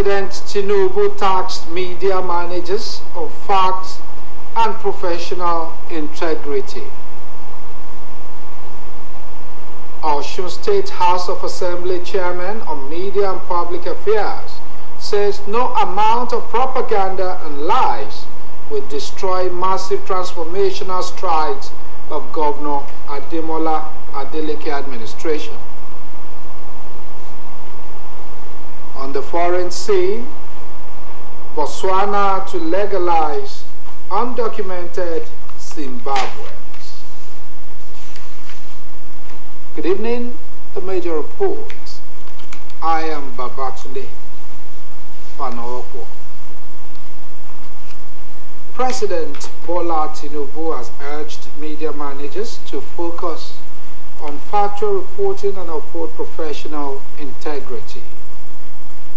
President Tinubu taxed media managers of facts and professional integrity. Osun State House of Assembly Chairman on Media and Public Affairs says no amount of propaganda and lies will destroy massive transformational strides of Governor Ademola Adeleke administration. On the foreign scene, Botswana to legalize undocumented Zimbabweans. Good evening, the major reports. I am Babatunde Panaokwo. President Bola Tinubu has urged media managers to focus on factual reporting and uphold professional integrity.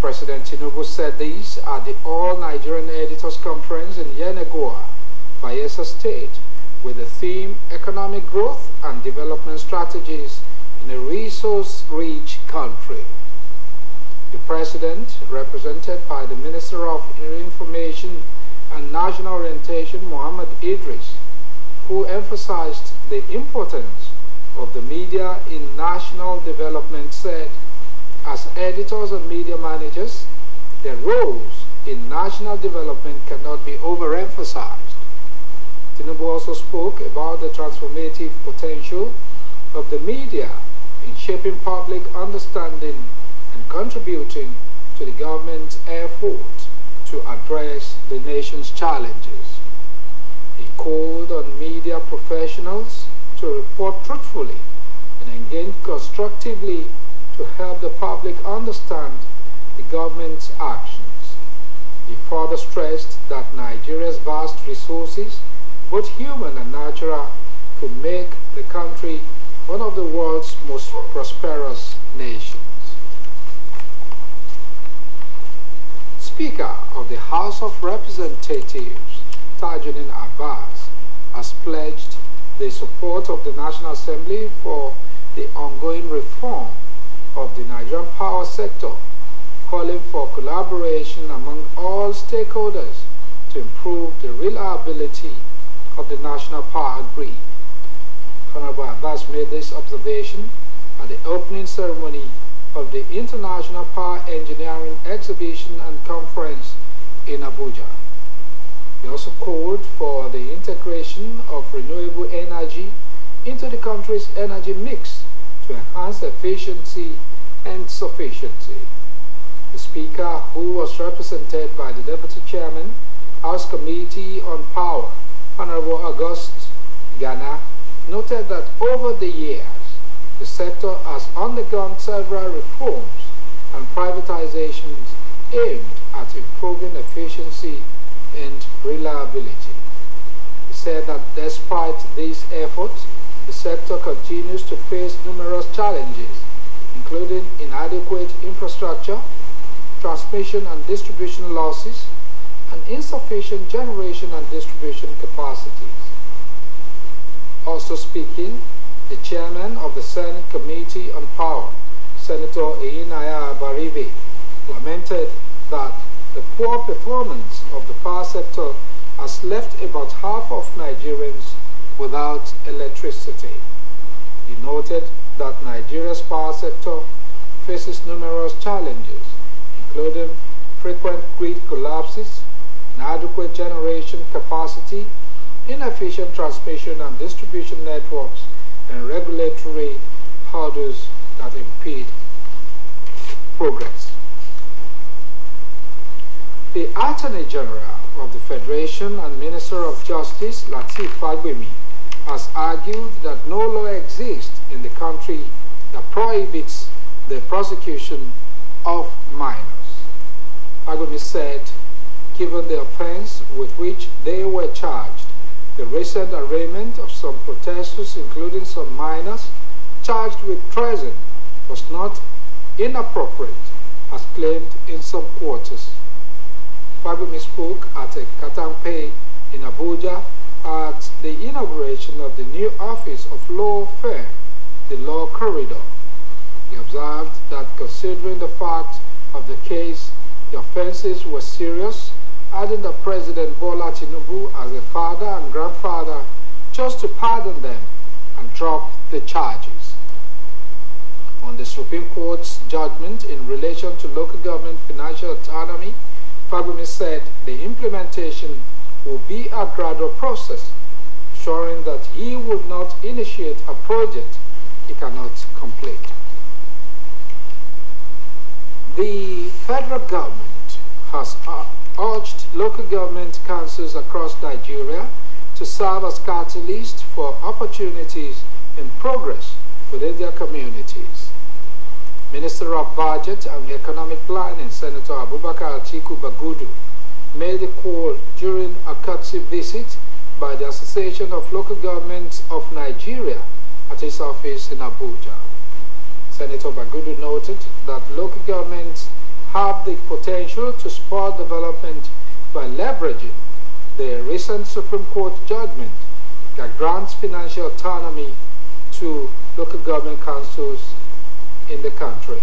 President Tinubu said these at the All Nigerian Editors Conference in Yenagoa, Bayelsa State, with the theme Economic Growth and Development Strategies in a Resource-Rich Country. The President, represented by the Minister of Information and National Orientation, Mohammed Idris, who emphasized the importance of the media in national development, said as editors and media managers, their roles in national development cannot be overemphasized. Tinubu also spoke about the transformative potential of the media in shaping public understanding and contributing to the government's effort to address the nation's challenges. He called on media professionals to report truthfully and engage constructively to help the public understand the government's actions. He further stressed that Nigeria's vast resources, both human and natural, could make the country one of the world's most prosperous nations. Speaker of the House of Representatives, Tajudeen Abbas, has pledged the support of the National Assembly for the ongoing reform of the Nigerian power sector, calling for collaboration among all stakeholders to improve the reliability of the national power grid. Honorable Abbas made this observation at the opening ceremony of the International Power Engineering Exhibition and Conference in Abuja. He also called for the integration of renewable energy into the country's energy mix to enhance efficiency and sufficiency. The Speaker, who was represented by the Deputy Chairman, House Committee on Power, Honorable August Ghana, noted that over the years, the sector has undergone several reforms and privatizations aimed at improving efficiency and reliability. He said that despite these efforts, the sector continues to face numerous challenges, including inadequate infrastructure, transmission and distribution losses, and insufficient generation and distribution capacities. Also speaking, the chairman of the Senate Committee on Power, Senator Enyinnaya Abaribe, lamented that the poor performance of the power sector has left about half of Nigerians without electricity. He noted that Nigeria's power sector faces numerous challenges, including frequent grid collapses, inadequate generation capacity, inefficient transmission and distribution networks, and regulatory hurdles that impede progress. The Attorney General of the Federation and Minister of Justice, Latif Fagbemi, has argued that no law exists in the country that prohibits the prosecution of minors. Fagbemi said, given the offense with which they were charged, the recent arraignment of some protesters, including some minors, charged with treason was not inappropriate, as claimed in some quarters. Fagbemi spoke at a Katampe in Abuja at the inauguration of the new office of law firm, the Law Corridor. He observed that considering the fact of the case, the offenses were serious, adding that President Bola Tinubu, as a father and grandfather, chose to pardon them and drop the charges. On the Supreme Court's judgment in relation to local government financial autonomy, Fagbemi said the implementation will be a gradual process, assuring that he would not initiate a project he cannot complete. The federal government has urged local government councils across Nigeria to serve as catalysts for opportunities and progress within their communities. Minister of Budget and Economic Planning, Senator Abubakar Atiku Bagudu, made a call during a courtesy visit by the Association of Local Governments of Nigeria at his office in Abuja. Senator Bagudu noted that local governments have the potential to spur development by leveraging the recent Supreme Court judgment that grants financial autonomy to local government councils in the country.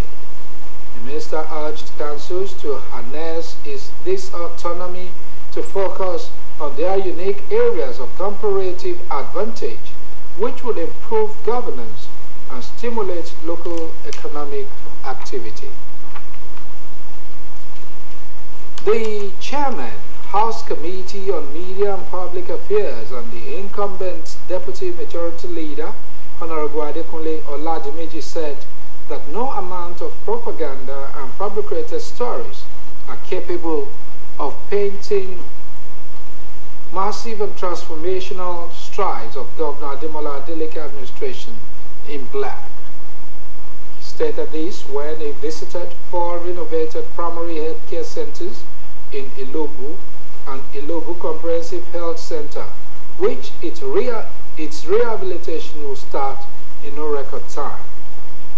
The minister urged councils to harness its, this autonomy to focus on their unique areas of comparative advantage, which would improve governance and stimulate local economic activity. The chairman, House Committee on Media and Public Affairs and the incumbent Deputy Majority Leader, Honorable Adekunle Oladimeji said that no amount propaganda and fabricated stories are capable of painting massive and transformational strides of Governor Ademola Adeleke administration in black. He stated this when he visited four renovated primary health care centers in Ilobu and Ilobu Comprehensive Health Center, which its, rea its rehabilitation will start in no record time.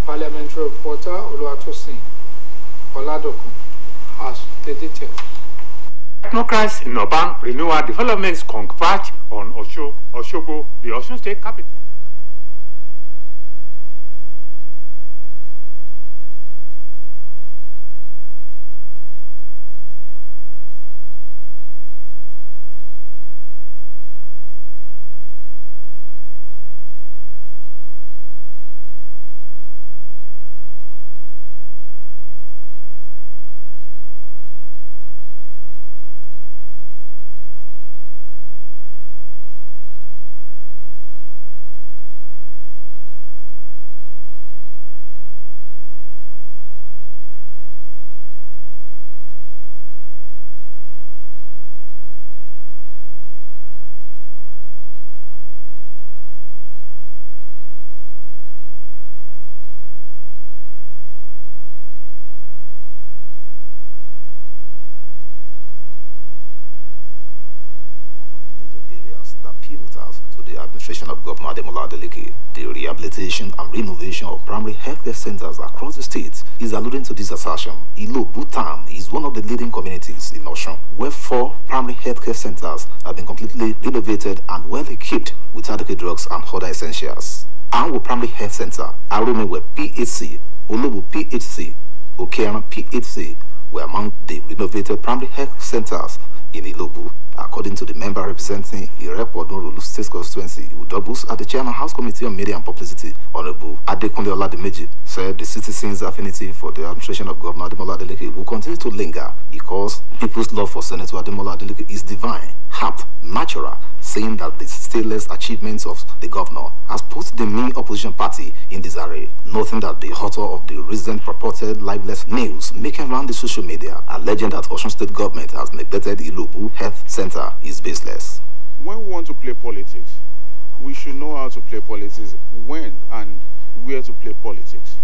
Parliamentary reporter Oluwatosin Oladokun has the details. Technocrats in urban renewal developments converge on Osho, Oshobo, the Osun State capital. Administration of Governor Ademola Adeleke, the rehabilitation and renovation of primary healthcare centers across the state is alluding to this assertion. Ilo Bhutan is one of the leading communities in Osun, where four primary healthcare centers have been completely renovated and well equipped with adequate drugs and other essentials. Anwo Primary Health Center, Arumewe PHC, Olobu PHC, Okearan PHC were among the renovated primary health centers in Ilobu according to the member representing Irepodun Rulu State Constituency, who doubles at the Chairman House Committee on Media and Publicity, Honorable Adekunle Oladimeji, said the citizens' affinity for the administration of Governor Ademola Adeleke will continue to linger because people's love for Senator Ademola Adeleke is divine, apt, natural, saying that the stateless achievements of the governor has put the main opposition party in disarray, noting that the author of the recent purported libelous news making around the social media, alleging that Osun State government has neglected Ilobu Health Center is baseless. When we want to play politics, we should know how to play politics, when and where to play politics.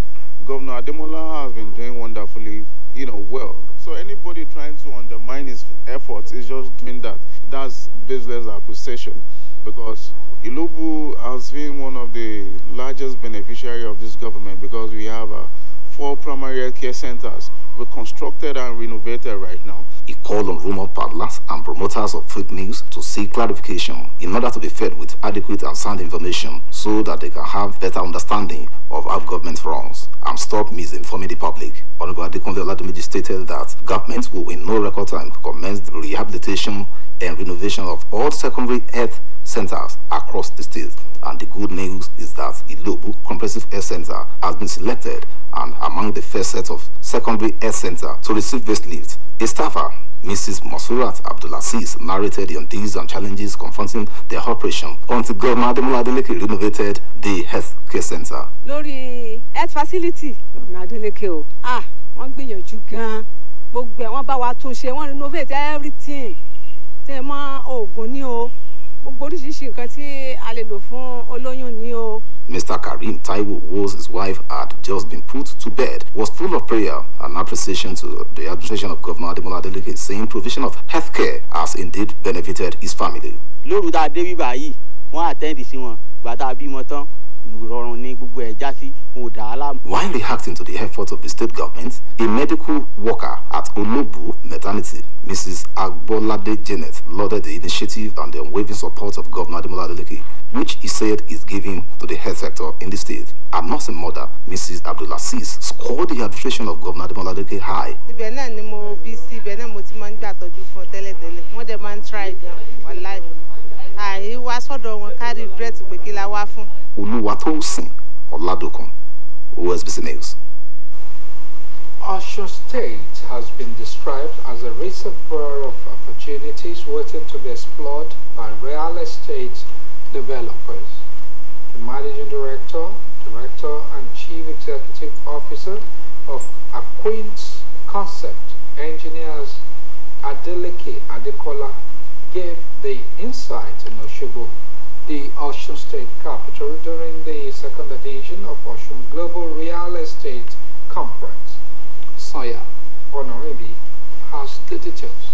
Governor Ademola has been doing wonderfully, you know, well. So anybody trying to undermine his efforts is just doing that. That's baseless accusation because Ilobu has been one of the largest beneficiary of this government because we have uh, four primary care centers reconstructed and renovated right now. He called on rumor peddlers and promoters of fake news to seek clarification in order to be fed with adequate and sound information so that they can have better understanding of how government runs and stop misinforming the public. Honorable Adekunle Oladimeji stated that government will in no record time commence the rehabilitation and renovation of all secondary health centers across the state. And the good news is that Ilobu Comprehensive Health Center has been selected and among the first set of secondary health center to receive lift. A staffer, Mrs. Masurat Abdulaziz, narrated the undis and challenges confronting their operation until Governor Ademola Adeleke renovated the health care center. lórí health facility ọ̀nà adeleke ah wọ́n gbìyànjú gan-an gbogbo ẹ̀ wọ́n bá wa tún ṣe wọ́n renovate everything tẹ́ mọ́ oògùn ní o gbogbo oríṣiríṣi nǹkan tí a lè lò fún olóyún ní o. Mr. Karim Taiwo, whose his wife had just been put to bed, was full of prayer and appreciation to the administration of Governor Ademola Adeleke, saying provision of health care has indeed benefited his family. lóru tá a dé bíbá yìí wọ́n àtẹ́ǹdì sí wọn a bímọ tán ìrọ̀rùn ní gbogbo ẹ̀ já sí ò dà á láàmú. While reacting to the efforts of the state government, a medical worker at Olobu Maternity, Mrs. Agbolade Janet, lauded the initiative and the unwavering support of Governor Ademola Adeleke, which he said is giving to the health sector in the state. A nursing mother, Mrs. Abdulaziz, scored the administration of Governor Ademola Adeleke high. ibẹ̀ náà ni mo bí sí ibẹ̀ náà mo ti máa ń gbàtọ́jú fún ọ tẹ́lẹ̀tẹ́lẹ̀ wọ́n dẹ̀ máa ń try gan wàláì àì wá sọ́dọ̀ wọn kárí regret pé kí la wá fún. Oluwatosin Oladokun, OSBC News. Osun State has been described as a reservoir of opportunities waiting to be explored by real estate developers. The managing director, director, and chief executive officer of Acquaint's Concept Engineers Adeleke Adekola gave the insight in Osogbo, the Osun State capital, during the second edition of Osun Global Real Estate Conference. Saya Honorary has the details.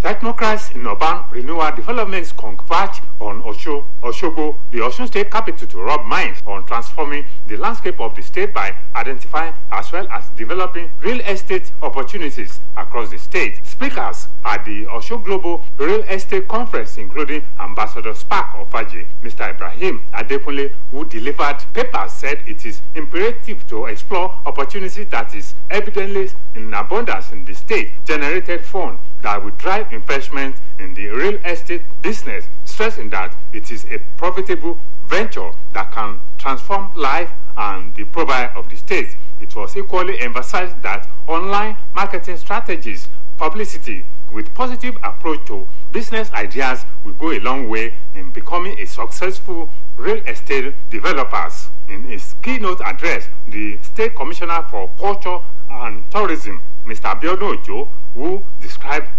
Technocrats in urban renewal developments converge on Osho, Oshobo, the Osun State capital, to rub minds on transforming the landscape of the state by identifying as well as developing real estate opportunities across the state. Speakers at the Osho Global Real Estate Conference, including Ambassador Spark of Faji, Mr. Ibrahim Adekunle, who delivered papers, said it is imperative to explore opportunities that is evidently in abundance in the state, generated fund that will drive investment in the real estate business, stressing that it is a profitable venture that can transform life and the profile of the state. It was equally emphasized that online marketing strategies, publicity with positive approach to business ideas will go a long way in becoming a successful real estate developers. In his keynote address, the State Commissioner for Culture and Tourism, Mr. Abiodun Ojo, who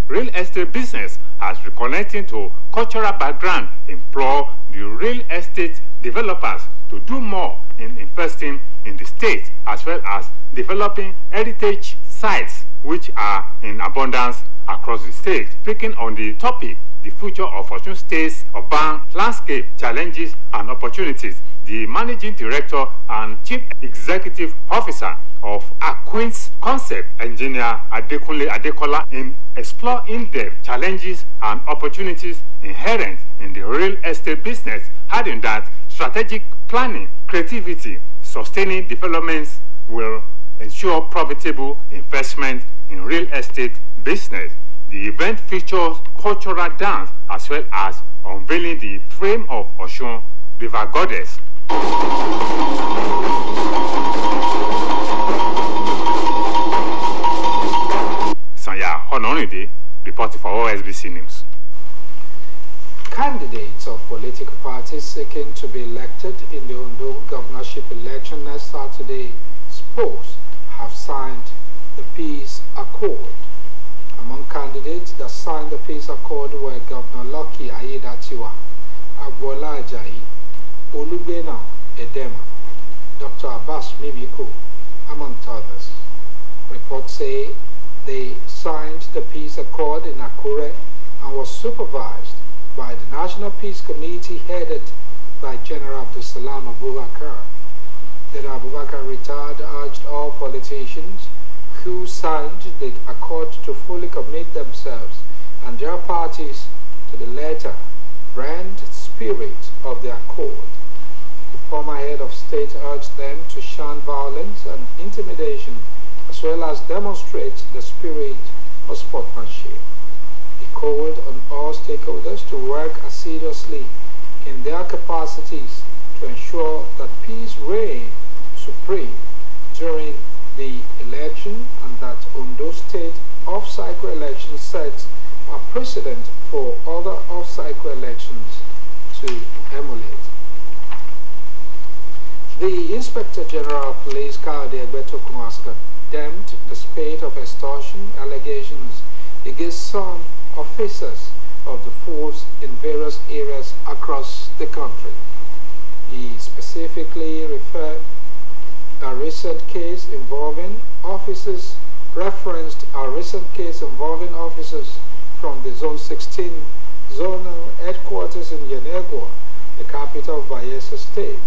real estate business as reconnecting to cultural background, implore the real estate developers to do more in investing in the state as well as developing heritage sites which are in abundance across the state. Speaking on the topic, the future of Osun State's urban landscape, challenges and opportunities, the Managing Director and Chief Executive Officer of Acquaint's Concept, Engineer Adekunle Adekola, in explore in-depth challenges and opportunities inherent in the real estate business, adding that strategic planning, creativity, sustaining developments will ensure profitable investment in real estate business. The event features cultural dance as well as unveiling the frame of Osun River Goddess. Sanya Honoride, reporting for OSBC News. Candidates of political parties seeking to be elected in the Ondo governorship election next Saturday, suppose, have signed the peace accord. Among candidates that signed the peace accord were Governor Lucky Aiyedatiwa, Agbola Ajayi, Olugbenga Edema, Dr. Abbas Mimiko, among others. Reports say they signed the peace accord in Akure and was supervised by the National Peace Committee headed by General Abdulsalami Abubakar. Then Abubakar retired urged all politicians who signed the accord to fully commit themselves and their parties to the letter, brand, spirit of the accord. Former head of state urged them to shun violence and intimidation as well as demonstrate the spirit of sportsmanship. He called on all stakeholders to work assiduously in their capacities to ensure that peace reigns supreme during the election and that Ondo State off-cycle election sets a precedent for other off-cycle elections to emulate. The Inspector General of Police, Egbetokun, has condemned the spate of extortion allegations against some officers of the force in various areas across the country. He specifically referred a recent case involving officers referenced a recent case involving officers from the Zone 16 zonal headquarters in Yenagoa, the capital of Bayelsa State,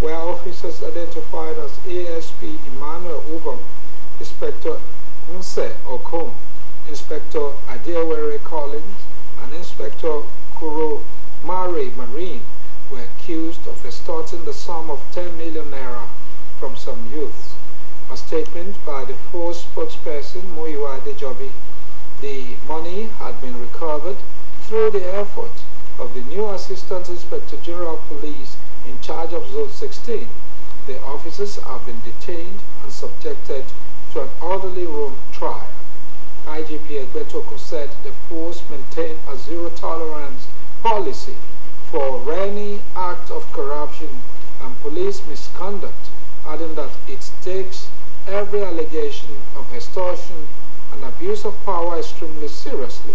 where officers identified as ASP Emmanuel Ubam, Inspector Nse Okon, Inspector Adewere Collins, and Inspector Kuro Mare Marine were accused of extorting the sum of 10 million naira from some youths. A statement by the force spokesperson Muyiwa Adejobi, the money had been recovered through the effort of the new Assistant Inspector General of Police in charge of Zone 16. The officers have been detained and subjected to an orderly room trial. IGP Egbetokun said the force maintained a zero tolerance policy for any act of corruption and police misconduct, adding that it takes every allegation of extortion and abuse of power extremely seriously.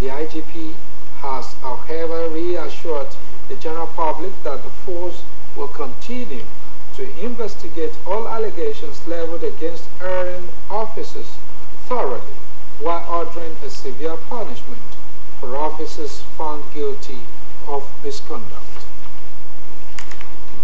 The IGP has, however, reassured the general public that the force will continue to investigate all allegations leveled against erring officers thoroughly while ordering a severe punishment for officers found guilty of misconduct.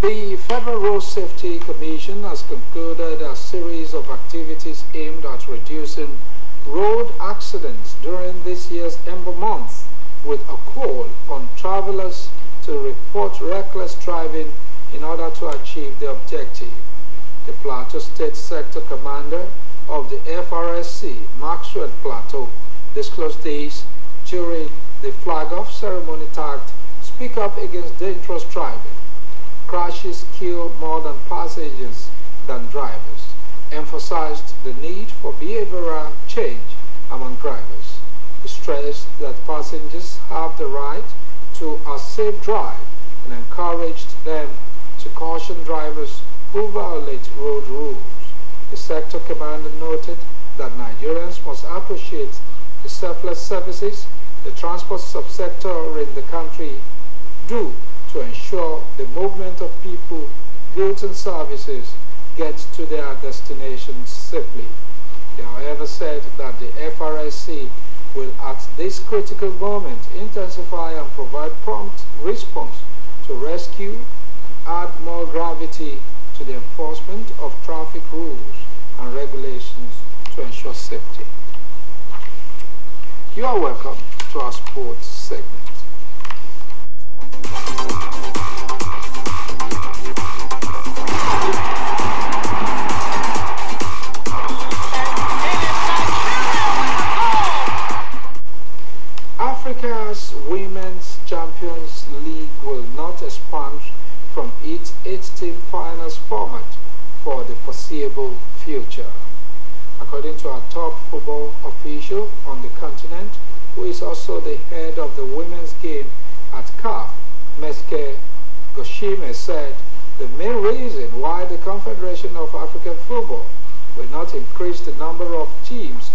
The Federal Road Safety Commission has concluded a series of activities aimed at reducing road accidents during this year's Ember month with a call on travelers to report reckless driving in order to achieve the objective. The Plateau State Sector Commander of the FRSC, Maxwell Plateau, disclosed this during the flag-off ceremony tagged Speak Up Against Dangerous Driving. Crashes kill more than passengers than drivers, emphasized the need for behavioral change among drivers. He stressed that passengers have the right to a safe drive and encouraged them to caution drivers who violate road rules. The sector commander noted that Nigerians must appreciate the selfless services the transport subsector in the country do to ensure the movement of people, goods and services get to their destinations safely. They however said that the FRSC will at this critical moment intensify and provide prompt response to rescue and add more gravity to the enforcement of traffic rules and regulations to ensure safety. You are welcome to our sports segment. Finals format for the foreseeable future. According to our top football official on the continent, who is also the head of the women's game at CAF, Meske Goshime said the main reason why the Confederation of African Football will not increase the number of teams